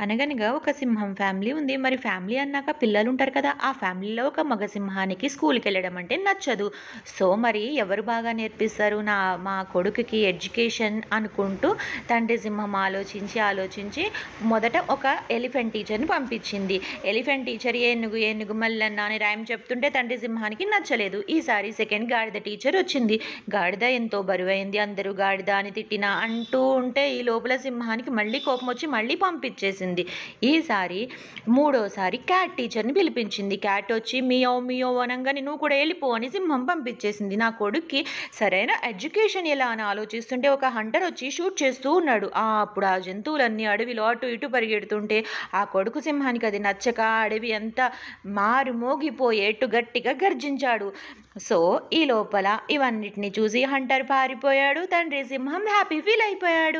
అనగనగా ఒక సింహం ఫ్యామిలీ ఉంది. మరి ఫ్యామిలీ అన్నాక పిల్లలు ఉంటారు కదా! ఆ ఫ్యామిలీలో ఒక మగ సింహానికి స్కూల్కి వెళ్ళడం అంటే నచ్చదు. సో, మరి ఎవరు బాగా నేర్పిస్తారు నా మా కొడుకుకి ఎడ్యుకేషన్ అనుకుంటూ తండ్రి సింహం ఆలోచించి, ఆలోచించి మొదట ఒక ఎలిఫెంట్ టీచర్‌ని పంపించింది. ఎలిఫెంట్ టీచర్ ఏనుగు, ఏనుగు మల్లన్న అని రాయం చెప్తుంటే తండ్రి సింహానికి నచ్చలేదు. ఈసారి సెకండ్ గాడిద టీచర్ వచ్చింది. గాడిద ఎంతో బరువైంది. అందరూ గాడిద అని తిట్టినా, అంటూ ఉంటే ఈ లోపల సింహానికి మళ్ళీ కోపం వచ్చి మళ్ళీ పంపించేసింది. ఈసారి మూడోసారి క్యాట్ టీచర్‌ని పిలిపించింది. క్యాట్ వచ్చి మియో మియో అనంగానే నువ్వు కూడా వెళ్ళిపో అని సింహం పంపించేసింది. నా కొడుక్కి సరైన ఎడ్యుకేషన్ ఎలా అని ఆలోచిస్తుంటే ఒక హంటర్ వచ్చి షూట్ చేస్తూ ఉన్నాడు. ఆ అప్పుడు ఆ జంతువులన్నీ అడవిలో అటు ఇటు పరిగెడుతుంటే ఆ కొడుకు సింహానికి అది నచ్చక అడవి అంతా మారుమోగిపోయేట్టు గట్టిగా గర్జించాడు. సో, ఈ లోపల ఇవన్నిటిని చూసి హంటర్ పారిపోయాడు. తండ్రి సింహం హ్యాపీ ఫీల్ అయిపోయాడు.